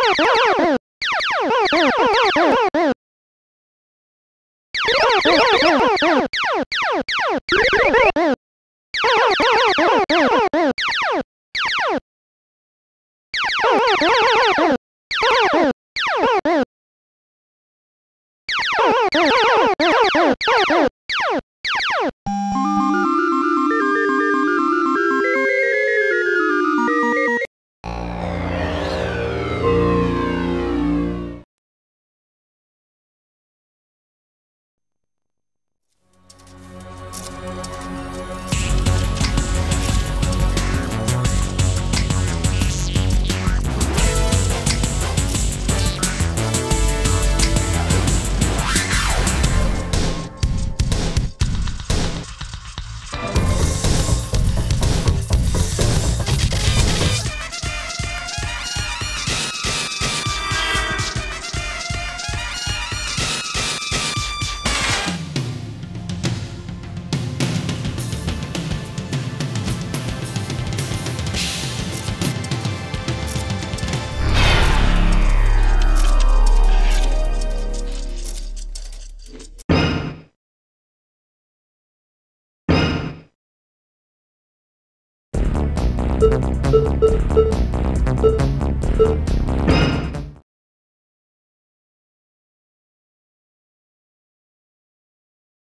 Oh, my God.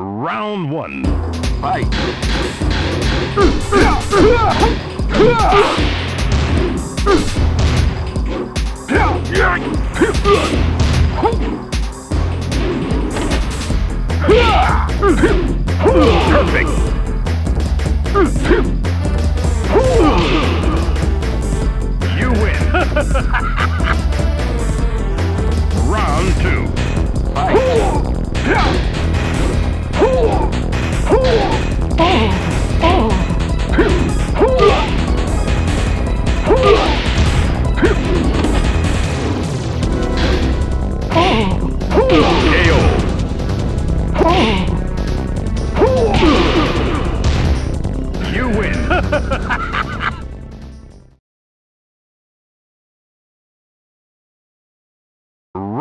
Round one. Fight! Two.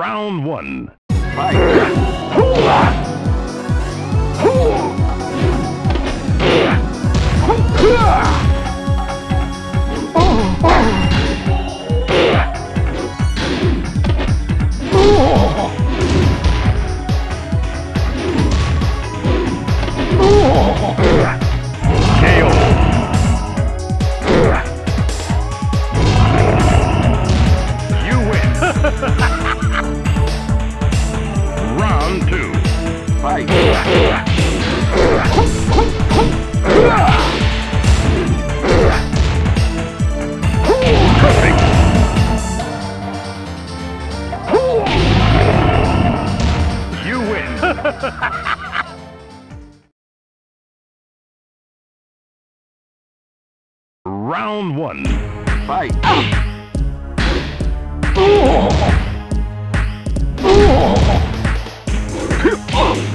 Round one. KO. Round two. Fight! You win. Round one. Fight! KO.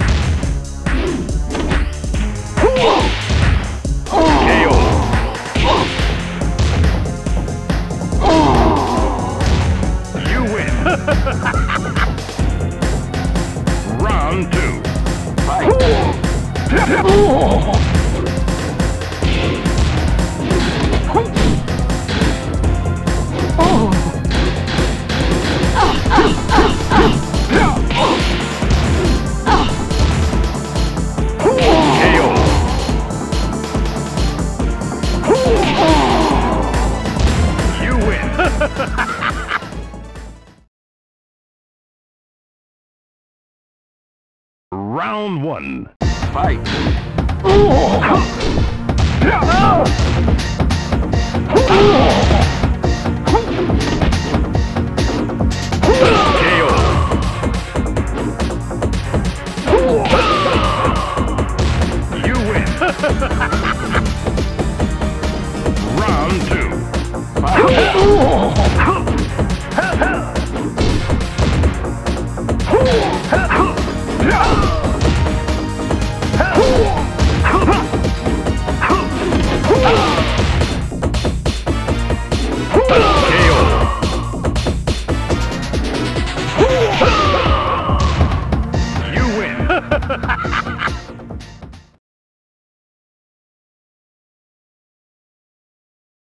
Round one. Fight!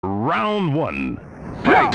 Round one. Fight!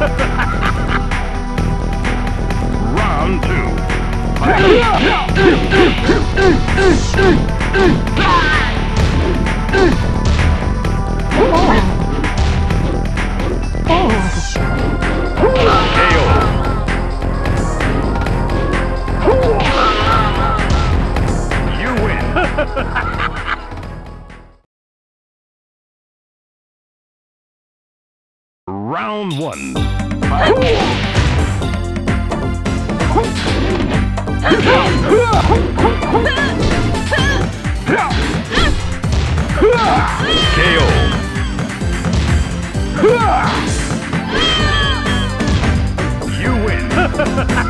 Round two. Round one. KO. You win.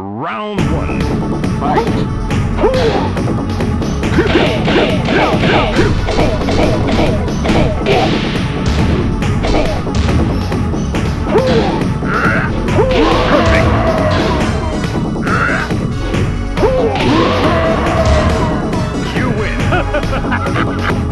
Round one. Fight. Ha ha ha!